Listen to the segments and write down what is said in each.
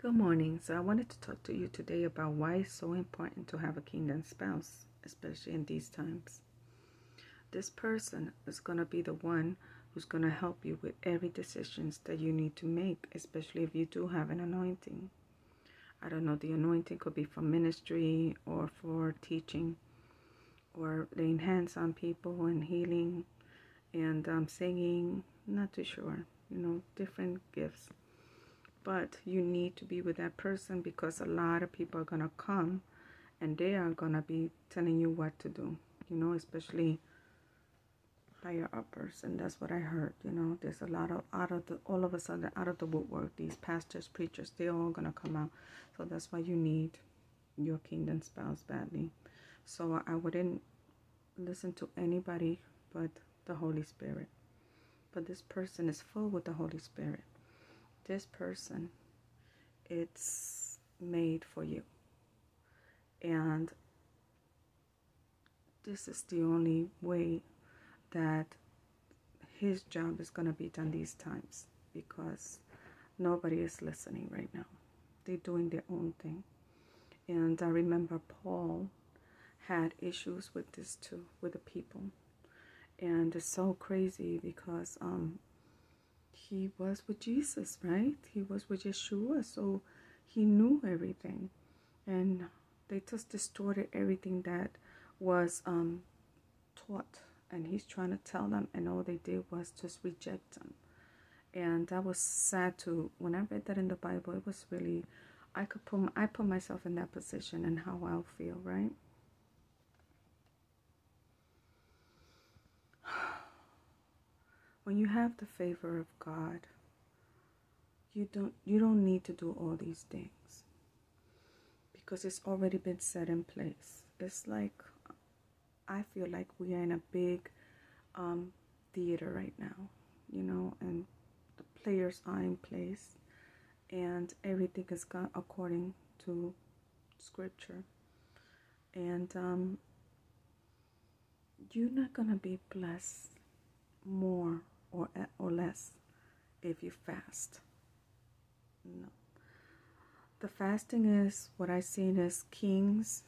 Good morning. So I wanted to talk to you today about why it's so important to have a kingdom spouse, especially in these times. This person is going to be the one who's going to help you with every decisions that you need to make, especially if you do have an anointing. I don't know, the anointing could be for ministry or for teaching or laying hands on people and healing and um, singing. Not too sure, you know, different gifts but you need to be with that person because a lot of people are going to come and they are going to be telling you what to do you know especially higher uppers and that's what i heard you know. There's a lot of out of the all of a sudden out of the woodwork these pastors preachers they're all going to come out. So that's why you need your kingdom spouse badly. So i wouldn't listen to anybody but the holy spirit. But this person is full with the holy spirit this person it's made for you. And this is the only way that his job is going to be done these times because nobody is listening right now. They're doing their own thing. And i remember paul had issues with this too with the people. And it's so crazy because um he was with Jesus, right? He was with Yeshua, so he knew everything. And they just distorted everything that was um, taught. And he's trying to tell them, and all they did was just reject him. And that was sad to, when I read that in the Bible, it was really, I could put, I put myself in that position and how I'll feel, right? When you have the favor of God, you don't you don't need to do all these things because it's already been set in place. It's like I feel like we are in a big um, theater right now, you know, and the players are in place, and everything is gone according to scripture, and um, you're not gonna be blessed more or, eh, or less if you fast. No. The fasting is what I seen as kings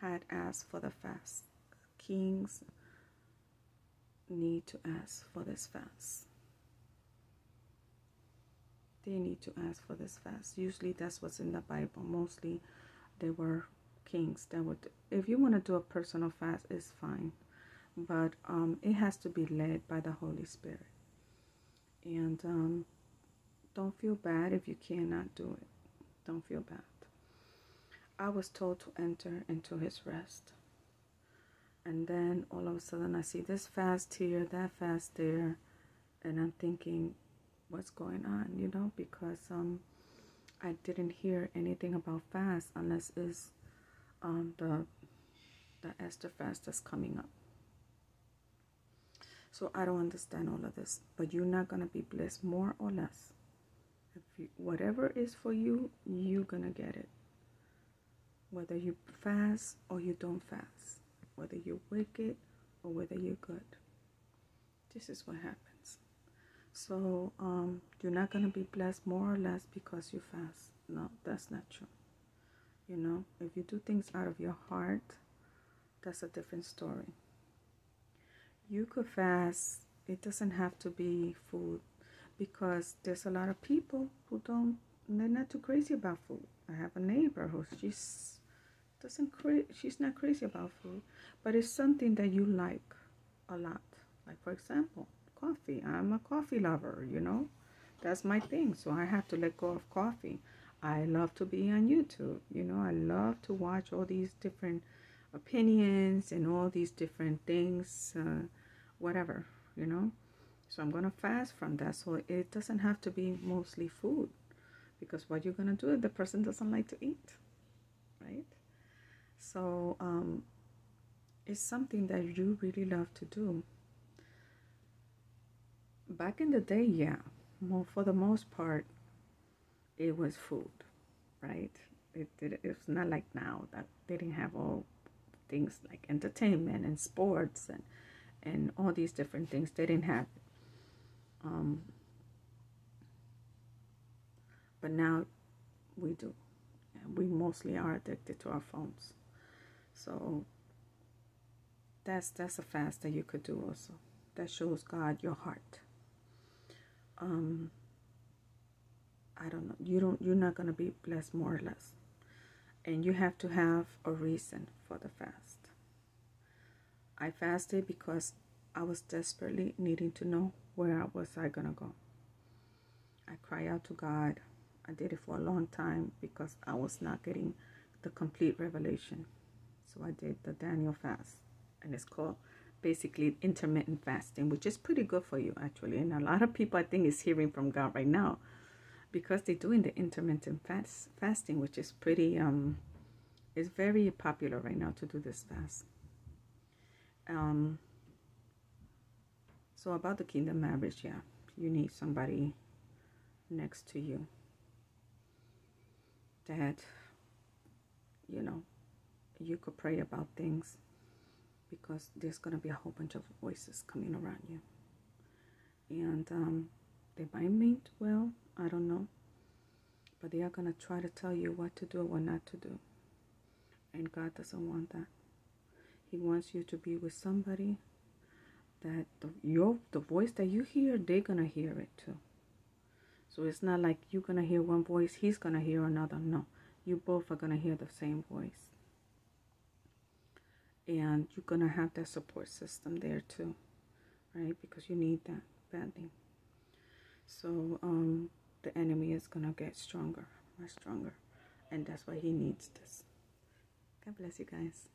had asked for the fast. Kings need to ask for this fast. They need to ask for this fast. Usually that's what's in the Bible. Mostly they were kings that would if you want to do a personal fast it's fine but um, it has to be led by the Holy Spirit. And um, don't feel bad if you cannot do it. Don't feel bad. I was told to enter into his rest. And then all of a sudden I see this fast here, that fast there. And I'm thinking, what's going on, you know, because um, I didn't hear anything about fast unless it's um, the, the Esther fast that's coming up. So I don't understand all of this. But you're not going to be blessed more or less. If you, whatever is for you, you're going to get it. Whether you fast or you don't fast. Whether you're wicked or whether you're good. This is what happens. So um, you're not going to be blessed more or less because you fast. No, that's not true. You know, if you do things out of your heart, that's a different story. You could fast. It doesn't have to be food because there's a lot of people who don't they're not too crazy about food. I have a neighbor who she's doesn't cra- she's not crazy about food, but it's something that you like a lot. Like for example, coffee. I'm a coffee lover, you know. That's my thing. So I have to let go of coffee. I love to be on YouTube. You know, I love to watch all these different opinions and all these different things, uh, whatever, you know. So I'm going to fast from that. So it doesn't have to be mostly food because what you're going to do if the person doesn't like to eat, right? So um, it's something that you really love to do. Back in the day, yeah, more for the most part, it was food, right? It, it, it's not like now that they didn't have all things like entertainment and sports and and all these different things they didn't have um, but now we do. And we mostly are addicted to our phones. So that's that's a fast that you could do also. That shows God your heart. Um I don't know. You don't you're not gonna be blessed more or less. And you have to have a reason for the fast. I fasted because I was desperately needing to know where I was I gonna go. I cry out to God. I did it for a long time because I was not getting the complete revelation. So I did the Daniel fast, and it's called basically intermittent fasting, which is pretty good for you actually. And a lot of people I think is hearing from God right now because they're doing the intermittent fast fasting, which is pretty um is very popular right now to do this fast. Um so about the kingdom marriage, yeah, you need somebody next to you that you know you could pray about things because there's going to be a whole bunch of voices coming around you and um, they might mean well i don't know but they are going to try to tell you what to do or what not to do and god doesn't want that he wants you to be with somebody that the, your the voice that you hear they're going to hear it too so it's not like you're going to hear one voice, he's going to hear another. No, you both are going to hear the same voice. And you're going to have that support system there too, right? Because you need that badly. So um, the enemy is going to get stronger, much stronger. And that's why he needs this. God bless you guys.